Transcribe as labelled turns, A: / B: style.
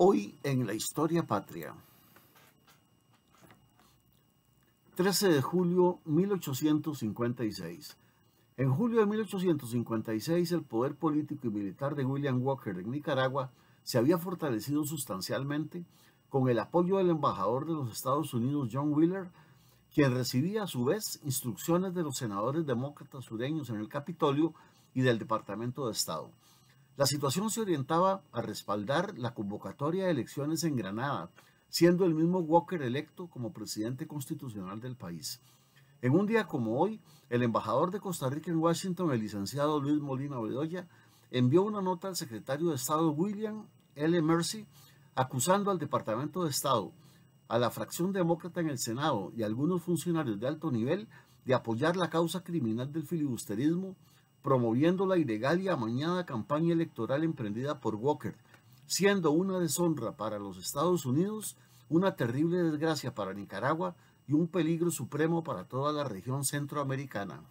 A: Hoy en la historia patria. 13 de julio 1856. En julio de 1856 el poder político y militar de William Walker en Nicaragua se había fortalecido sustancialmente con el apoyo del embajador de los Estados Unidos John Wheeler, quien recibía a su vez instrucciones de los senadores demócratas sureños en el Capitolio y del Departamento de Estado. La situación se orientaba a respaldar la convocatoria de elecciones en Granada, siendo el mismo Walker electo como presidente constitucional del país. En un día como hoy, el embajador de Costa Rica en Washington, el licenciado Luis Molina Bedoya, envió una nota al secretario de Estado William L. Mercy acusando al Departamento de Estado, a la fracción demócrata en el Senado y a algunos funcionarios de alto nivel de apoyar la causa criminal del filibusterismo, promoviendo la ilegal y amañada campaña electoral emprendida por Walker, siendo una deshonra para los Estados Unidos, una terrible desgracia para Nicaragua y un peligro supremo para toda la región centroamericana.